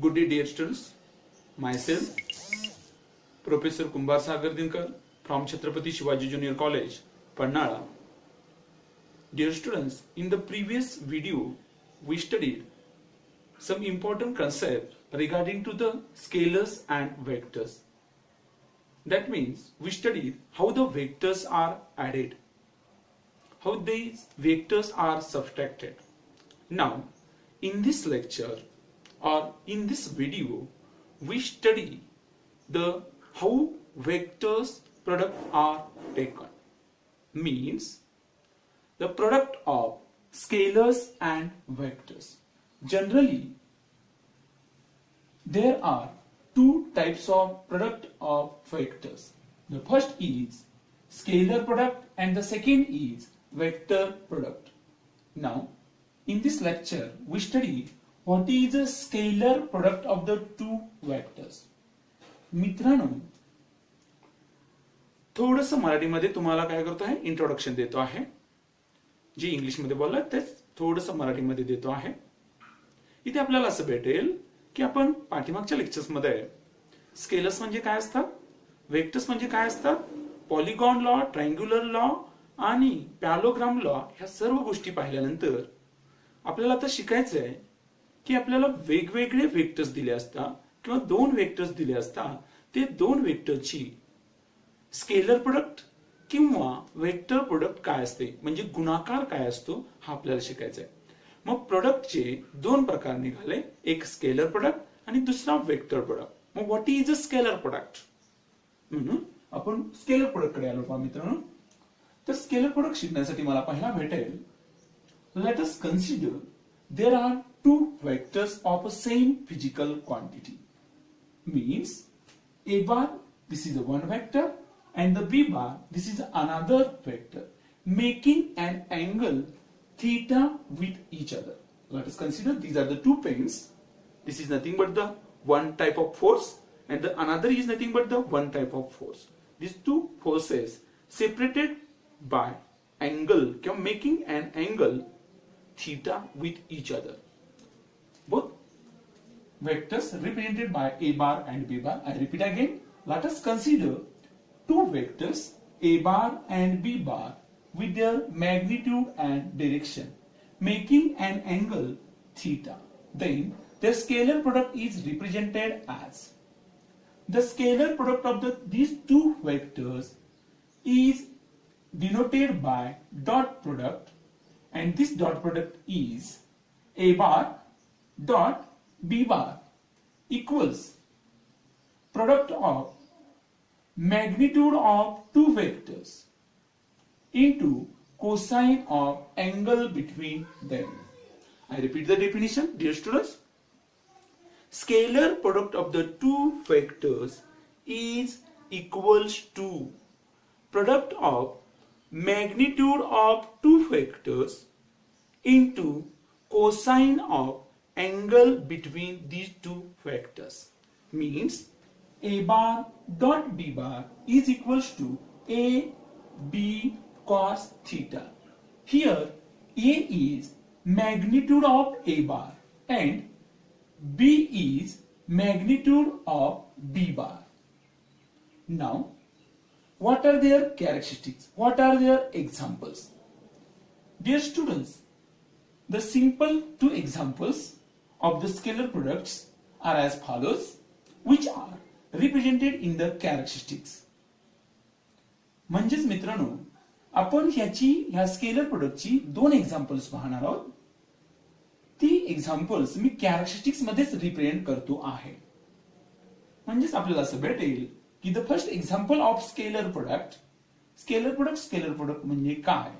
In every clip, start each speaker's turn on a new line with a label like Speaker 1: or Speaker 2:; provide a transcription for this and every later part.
Speaker 1: Good day, dear students. Myself, Professor Kumbhar Sagar Dinkar from Chhatrapati Shivaji Junior College, Panhala. Dear students, in the previous video, we studied some important concepts regarding to the scalars and vectors. That means we studied how the vectors are added, how these vectors are subtracted. Now, in this lecture or in this video, we study the how vectors product are taken. Means the product of scalars and vectors. Generally, there are two types of product of vectors. The first is scalar product and the second is vector product. Now, in this lecture, we study what is a scalar product of the two vectors मित्रांनो थोडस मराठीमध्ये तुम्हाला काय करतो आहे? Introduction देतो आहे. जे इंग्लिशमध्ये बोलला तेच थोडस मराठीमध्ये देतो आहे. इथे आपल्याला असं भेटेल की आपण पाठीमागच्या लेक्चर्समध्ये स्केलस म्हणजे काय असतात? वेक्टर्स म्हणजे काय असतात? पॉलिगॉन लॉ ट्रायंग्युलर लॉ आणि पॅलोग्राम लॉ ह्या सर्व गोष्टी पाहिल्यानंतर आपल्याला आता शिकायचं आहे की आपल्याला वेगवेगळे वेक्टर्स दिले असता किंवा दोन वेक्टर्स दिले असता ते दोन वेक्टरची स्केलर प्रोडक्ट किंवा वेक्टर प्रोडक्ट काय असते? म्हणजे गुणाकार काय असतो? हा आपल्याला शिकायचा आहे मग प्रोडक्टचे दोन प्रकार निघाले. एक स्केलर प्रोडक्ट आणि दुसरा vector product mug what is a scalar product म्हणून आपण स्केलर प्रोडक्टकडे आलो पहा मित्रांनो. तर स्केलर प्रोडक्ट शिकण्यासाठी मला पहिला भेटेल. Let us consider there are two vectors of a same physical quantity. Means a bar this is a one vector and the b bar this is another vector making an angle theta with each other. Let us consider these are the two planes. This is nothing but the one type of force and the another is nothing but the one type of force. These two forces separated by angle. Making an angle theta with each other. Both vectors represented by a bar and b bar. I repeat again. Let us consider two vectors a bar and b bar with their magnitude and direction making an angle theta. Then their scalar product is represented as the scalar product of the, these two vectors is denoted by dot product and this dot product is a bar dot b bar equals product of magnitude of two vectors into cosine of angle between them. I repeat the definition, dear students. Scalar product of the two vectors is equals to product of magnitude of two vectors into cosine of angle between these two vectors means a bar dot b bar is equals to a b cos theta. Here a is magnitude of a bar and b is magnitude of b bar. Now what are their characteristics? What are their examples? Dear students, the simple two examples of the scalar products are as follows, which are represented in the characteristics. म्हणजेच मित्रांनो आपण ह्याची ह्या scalar प्रोडक्टची दोन examples पाहणार आहोत ती एक्झाम्पल्स मी कॅरेक्टरिस्टिक्स मध्येच रिप्रेझेंट करतो आहे म्हणजेच आपल्याला असं भेटेल की the first example of scalar product scalar product scalar product म्हणजे काय?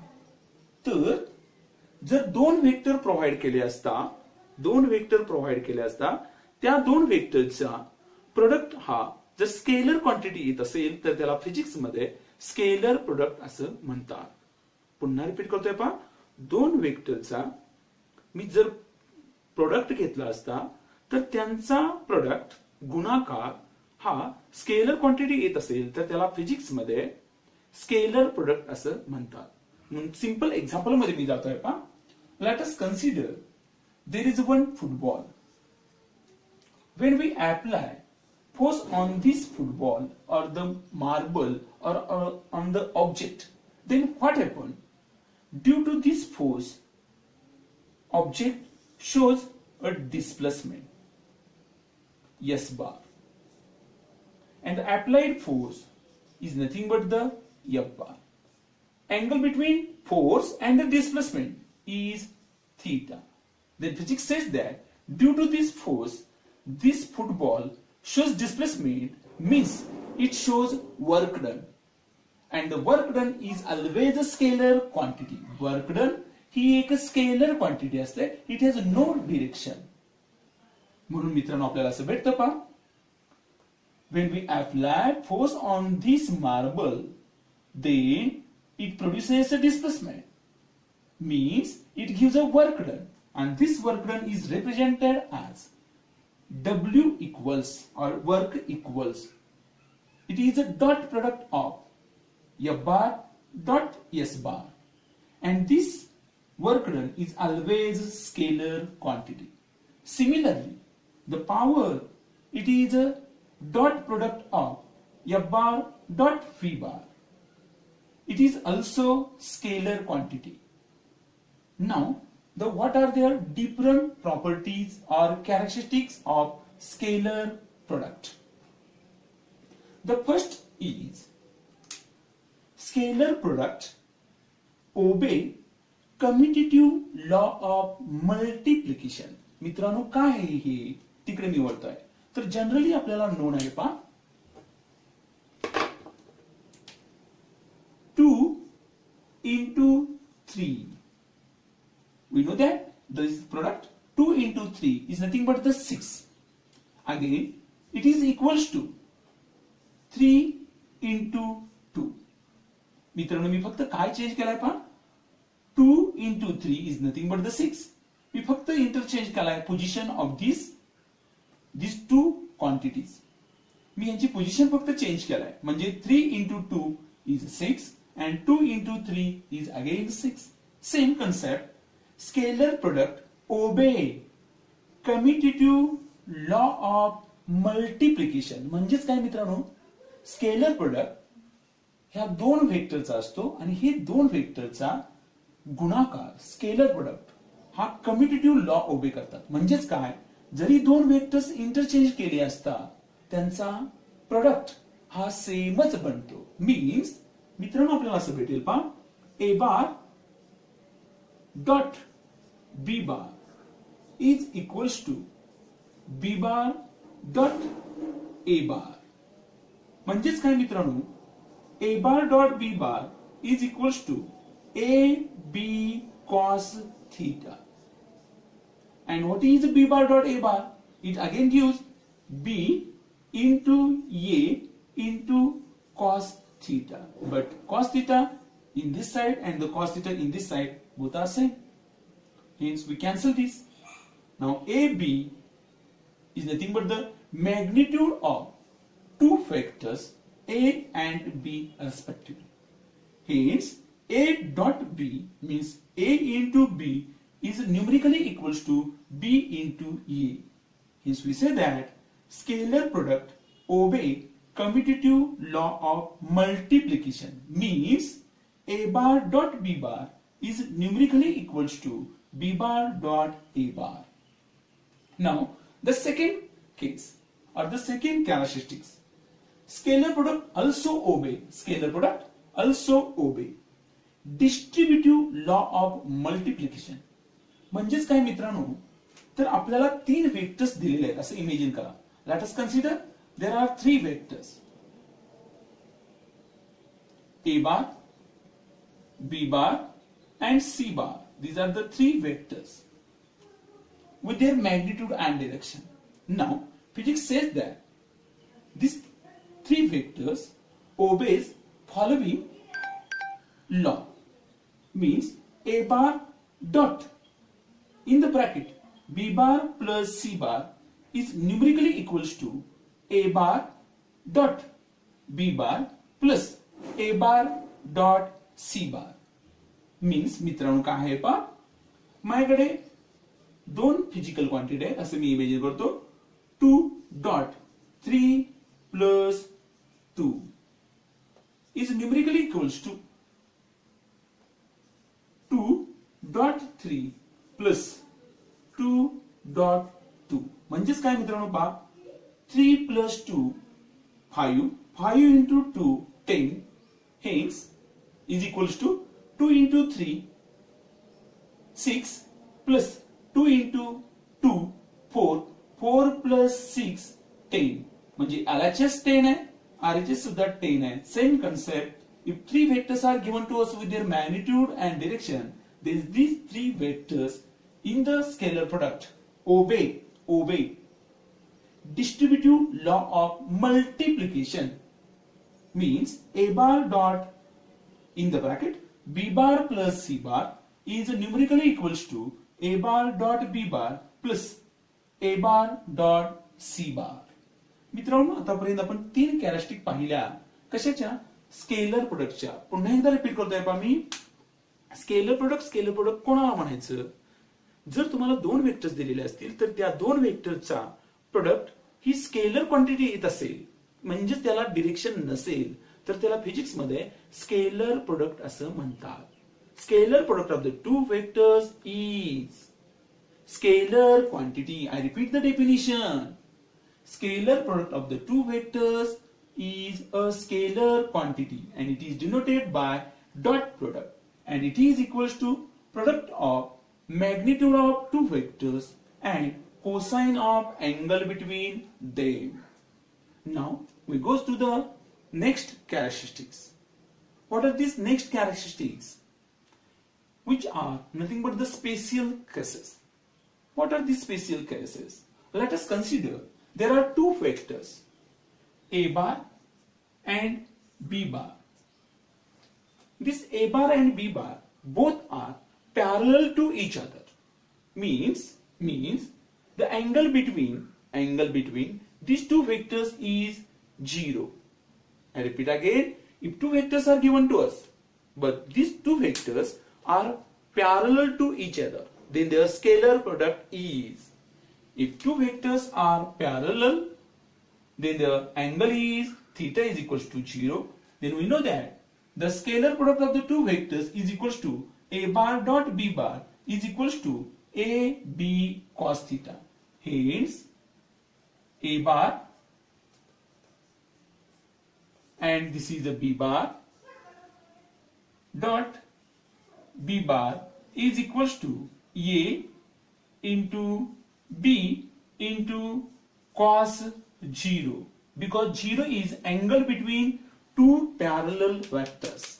Speaker 1: तर जर दोन व्हेक्टर प्रोव्हाइड केले असता दोन व्हेक्टर प्रोव्हाइड केले असता त्या दोन व्हेक्टरचा प्रोडक्ट हा जर स्केलर क्वांटिटी येत असेल तर त्याला फिजिक्समध्ये स्केलर प्रोडक्ट असं म्हणतात. पुन्हा रिपीट करतोय पहा. दोन व्हेक्टरचा मी जर प्रोडक्ट घेतला असता तर त्यांचा प्रोडक्ट गुणाकार हा स्केलर क्वांटिटी येत असेल तर त्याला फिजिक्स मध्ये स्केलर प्रोडक्ट असं म्हणतात सिंपल एक्झाम्पल मध्ये मी जातोय पहा let us consider there is one football we apply force on this football or the marble or, or on the object, then what happens? Due to this force, object shows a displacement S bar and the applied force is nothing but the F bar. Angle between force and the displacement is theta. Then physics says that due to this force, this football shows displacement means it shows work done. And the work done is always a scalar quantity. Work done ही एक scalar quantity असते it has no direction म्हणून मित्रांनो आपल्याला असं भेटतं पा when we apply force on this marble then it produces a displacement. Means it gives a work done and this work done is represented as W equals or work equals. It is a dot product of F bar dot S bar. And this work done is always a scalar quantity. Similarly, the power, it is a dot product of F bar dot V bar. It is also scalar quantity. Now, the what are their different properties or characteristics of scalar product? The first is scalar product obey commutative law of multiplication मित्रांनो काय हे तिकडे निवडतोय तर generally आपल्याला known आहे पा two into three we know that this product two into three is nothing but the six again it is equals to three into two मित्रांनो मी फक्त काय चेंज केलाय पा two into three is nothing but the six मी फक्त interchange केलाय position of this this two quantities मी यांची position change केलाय. Three into two is six and two into three is again six same concept scalar product obey commutative law of multiplication म्हणजेच काय scalar product ह्या दोन व्हेक्टरचा हे दोन व्हेक्टरचा गुणाकार scalar product हा कम्युटेटिव्ह लॉ उभे करतात. म्हणजेच जरी दोन वेक्टर्स इंटरचेंज केले असता, त्यांचा प्रोडक्ट हा सेमच बनतो. मीन्स मित्रांनो, आपल्याला असं भेटेल पा A bar dot B bar is equals to B bar dot A bar म्हणजेच काय मित्रांनो? A bar dot B bar is equals to A B cos theta. And what is B bar dot A bar? It again gives B into A into cos theta. But cos theta in this side and the cos theta in this side both are same. Hence we cancel this. Now AB is nothing but the magnitude of two factors A and B respectively. Hence a dot B means A into B is numerically equals to B into A. Hence we say that scalar product obey commutative law of multiplication means A bar dot B bar is numerically equals to B bar dot A bar. Now the second case or the second characteristics scalar product also obey scalar product also obey distributive law of multiplication म्हणजेच काय मित्रांनो तर आपल्याला तीन vectors दिलेले आहेत असं imagine करा let us consider there are three vectors A bar B bar and C bar these are the three vectors with their magnitude and direction. Now, physics says that these three vectors obeys following law means A bar dot in the bracket B bar plus C bar is numerically equals to A bar dot B bar plus A bar dot C bar means मित्रांनो काय आहे पा माझ्याकडे दोन physical quantity आहेत असं मी imagine करतो 2 dot 3 plus 2 is numerically equals to 2 dot 3 plus two dot two म्हणजेच काय मित्रांनो पहा three plus two five five into two ten hence is equals to two into three six plus two into two four four plus six ten म्हणजे R H S ten आहे R H S सुद्धा ten आहे same concept if three vectors are given to us with their magnitude and direction There's these three vectors in the scalar product obey obey distributive law of multiplication means a bar dot in the bracket b bar plus c bar is numerically equals to a bar dot b bar plus a bar dot c bar मित्रांनो आतापर्यंत आपण तीन कॅरेस्टिक पाहिल्या कशाच्या scalar प्रोडक्टच्या पुन्हा एकदा repeat करतोय मी स्केलर प्रोडक्ट स्केलर प्रोडक्ट कोणाला म्हणायचं? जर तुम्हाला दोन वेक्टर्स दिलेले असतील तर त्या दोन वेक्टरचा प्रोडक्ट ही स्केलर क्वांटिटी येत असेल. म्हणजेच त्याला डिरेक्शन नसेल तर त्याला फिजिक्समध्ये स्केलर प्रोडक्ट असं म्हणतात. Scalar product of the two vectors is scalar quantity I repeat the definition scalar product of the two vectors is a scalar quantity and it is denoted by dot product and it is equals to product of magnitude of two vectors and cosine of angle between them. Now we goes to the next characteristics. What are these next characteristics? Which are nothing but the spatial cases. What are these spatial cases? Let us consider there are two vectors a bar and b bar this a bar and b bar both are parallel to each other means means the angle between angle between these two vectors is 0 i repeat again if two vectors are given to us but these two vectors are parallel to each other then their scalar product is if two vectors are parallel, then the angle is theta is equals to 0. Then we know that the scalar product of the two vectors is equals to a bar dot b bar is equals to a b cos theta. Hence, a bar and this is a b bar dot b bar is equals to a into b into cos 0 because 0 is angle between two parallel vectors.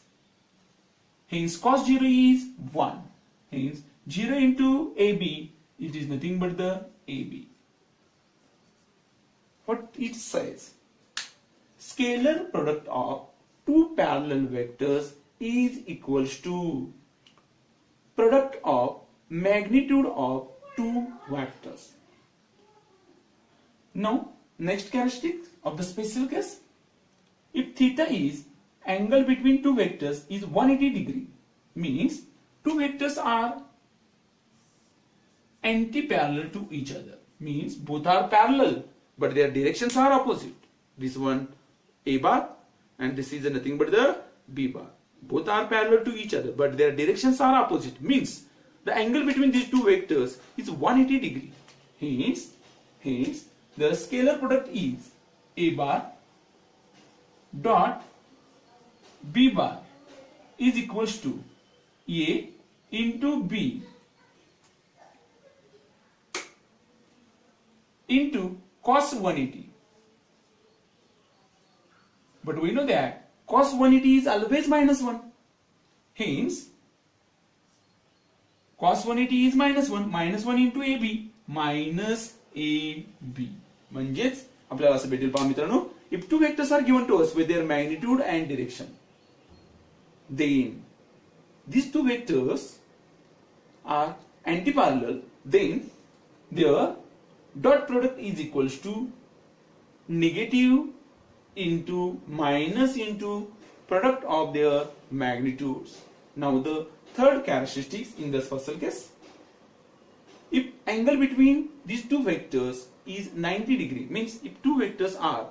Speaker 1: Hence cos 0 is 1. Hence 0 into AB it is nothing but the AB. What it says? Scalar product of two parallel vectors is equals to product of magnitude of two vectors. Now, next characteristic of the spatial case. If theta is angle between two vectors is 180 degree, means two vectors are anti-parallel to each other. Means both are parallel, but their directions are opposite. This one A bar and this is nothing but the B bar. Both are parallel to each other, but their directions are opposite. Means the angle between these two vectors is 180 degree. Hence, hence the scalar product is a bar dot b bar is equals to a into b into cos 180. But we know that cos 180 is always minus 1. Hence, cos 180 is minus 1 minus 1 into ab minus ab म्हणजेच आपल्याला असं भेटेल पहा मित्रांनो If two vectors are given to us with their magnitude and direction, then these two vectors are antiparallel, then their dot product is equals to negative into minus into product of their magnitudes. Now the third characteristic in this first case. If angle between these two vectors is 90 degree means if two vectors are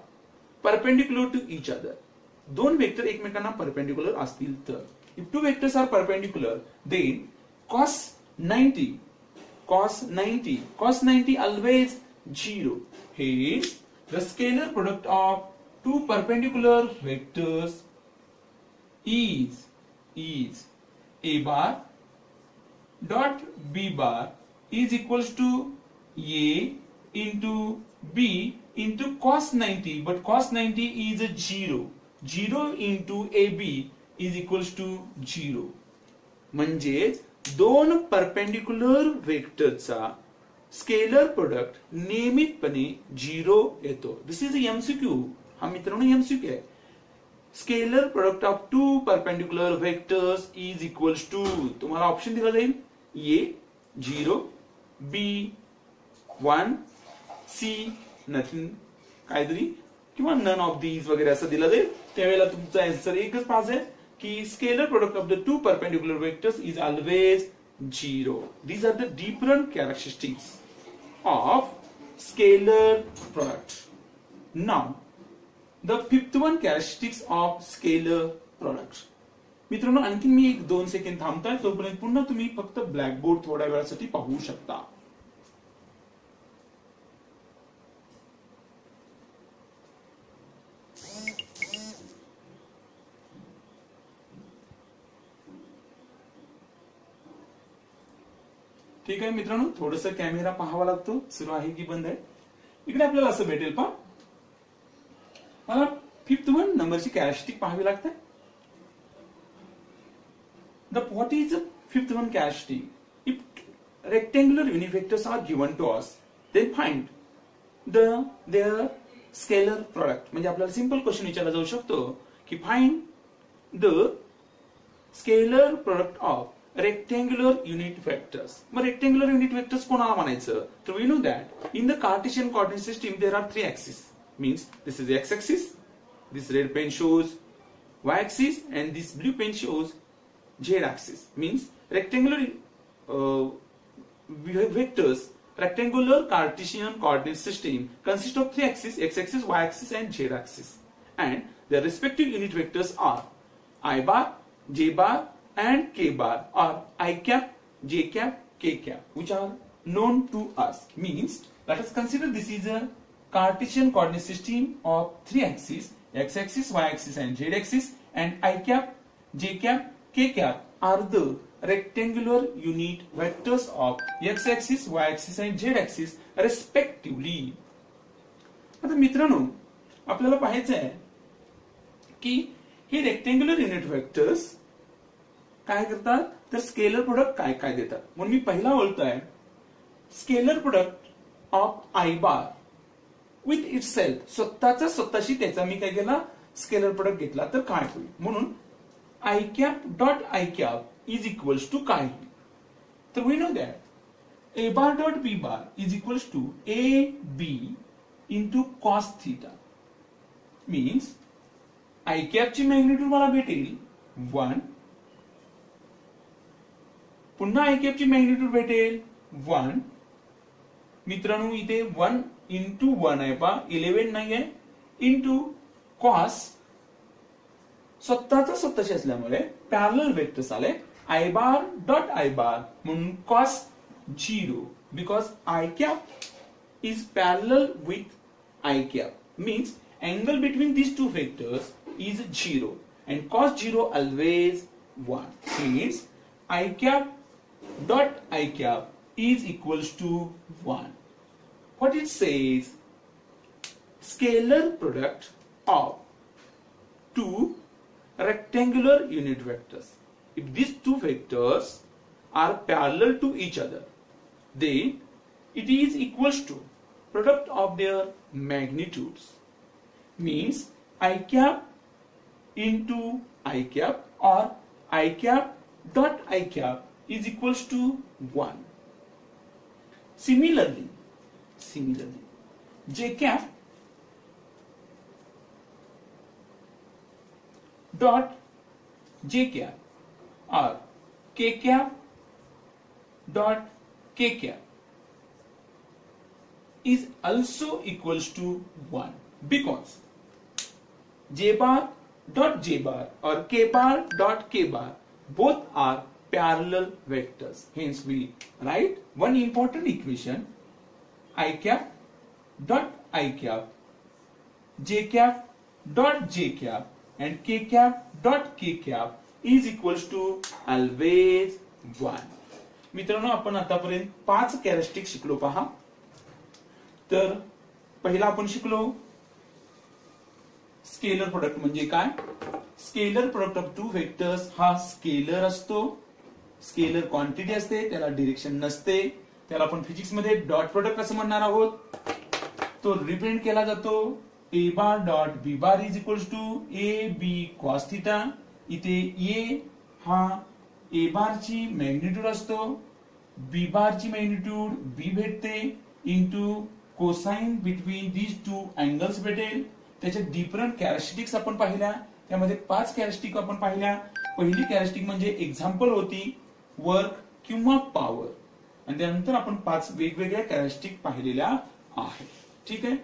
Speaker 1: perpendicular to each other दोन vector एकमेकांना perpendicular असतील तर. If two vectors are perpendicular then cos ninety cos ninety cos ninety always zero hey the scalar product of two perpendicular vectors is is A bar dot b bar is equals to a into b into cos 90 but cos 90 is a 0 0 into ab is equals to 0 म्हणजेच दोन perpendicular वेक्टरचा scalar product नियमितपणे zero येतो. This is MCQ हा मित्रांनो MCQ आहे scalar product of two perpendicular vectors is equals to तुम्हाला option दिला जाईल A zero B one C nothing काहीतरी किंवा नन ऑफ़ दीज वगैरे असं दिलं जाईल. त्यावेळेला तुमचा आन्सर एकच पास आहे, की scalar product of the two perpendicular vectors is always zero these are the different characteristics of scalar product now the fifth one characteristics of scalar product मित्रांनो आणखी मी एक दोन सेकंड थांबताय, तोपर्यंत पुन्हा तुम्ही फक्त ब्लॅकबोर्ड थोड्या वेळासाठी पाहू शकता. ठीक आहे मित्रांनो थोडस कॅमेरा पाहावा लागतो. सुरू आहे की बंद आहे. इकडे आपल्याला असं भेटेल पा मला फिफ्थ वन नंबरची कॅरेस्टिक पाहावी लागते. The what is fifth one characteristic if rectangular unit vectors are given to us then find the their scalar product म्हणजे आपल्याला सिंपल क्वेश्चन विचारला जाऊ शकतो की find the scalar product of rectangular unit vectors mug rectangular unit vectors कोणाला म्हणायचं तर we know that in the Cartesian coordinate system there are three axis means this is x axis this red pen shows y axis and this blue pen shows z axis means rectangular uh, vectors rectangular cartesian coordinate system consist of three axes x axis y axis and z axis and their respective unit vectors are i bar j bar and k bar or i cap j cap k cap which are known to us means let us consider this is a cartesian coordinate system of three axes x-axis, y-axis and z-axis and i cap, j cap, k cap are the rectangular unit vectors of x-axis, y-axis and z-axis respectively. आता मित्रांनो आपल्याला पाहायचं आहे की हे rectangular unit vectors काय करतात? तर scalar product काय काय देतात? म्हणून मी पहिला बोलतोय scalar product of I bar with itself स्वतःचा स्वतःशी त्याचा मी काय केला? स्केलर प्रोडक्ट घेतला. तर काय होईल? म्हणून I cap dot I cap is equals to काय होईल? तर we know that A bar dot B bar is equals to A B into cos theta means I कॅपची magnitude मला भेटेल वन पुन्हा आय कॅपची मॅग्निट्यूड भेटेल. वन मित्रांनो, इथे वन इंटू वन आहे पा इलेव्हन नाही आहे. इंटू कॉस स्वतःचा स्वतःशी असल्यामुळे पॅरल वेक्टर्स आले. I bar dot I bar म्हणून cos zero because I cap is parallel with I cap means angle between these two vectors is zero. And cos zero always one. Means i cap dot i cap is equals to one. What it says scalar product of two rectangular unit vectors. If these two vectors are parallel to each other then it is equals to product of their magnitudes means i cap into i cap or i cap dot i cap is equals to 1 similarly similarly j cap dot j cap or k cap dot k cap is also equals to 1 because j bar dot j bar or k bar dot k bar both are parallel vectors hence we write one important equation i cap dot i cap j cap dot j cap and k cap dot k cap is equals to always 1 मित्रांनो आपण आतापर्यंत पाच कॅरेस्टिक शिकलो पहा तर पहिला आपण शिकलो स्केलर प्रोडक्ट म्हणजे काय scalar product of two vectors हा स्केलर असतो स्केलर क्वांटिटी असते त्याला डिरेक्शन नसते त्याला आपण फिजिक्समध्ये डॉट प्रोडक्ट असं म्हणणार आहोत? तो रिप्रिंट केला जातो. A bar dot B bar is equals to A B cos theta इथे ए हा ए बारची मॅग्निट्यूड असतो. बी बारची मॅग्निट्यूड बी भेटते into cosine between these two angles भेटेल. त्याच्या डिफरंट कॅरेस्टिक्स आपण पाहिल्या. त्यामध्ये पाच कॅरेस्टिक आपण पाहिल्या. पहिली कॅरेस्टिक म्हणजे एक्झाम्पल होती. वर्क किंवा पॉवर आणि त्यानंतर आपण पाच वेगवेगळ्या कॅरेस्टिक पाहिलेल्या आहेत. ठीक आहे?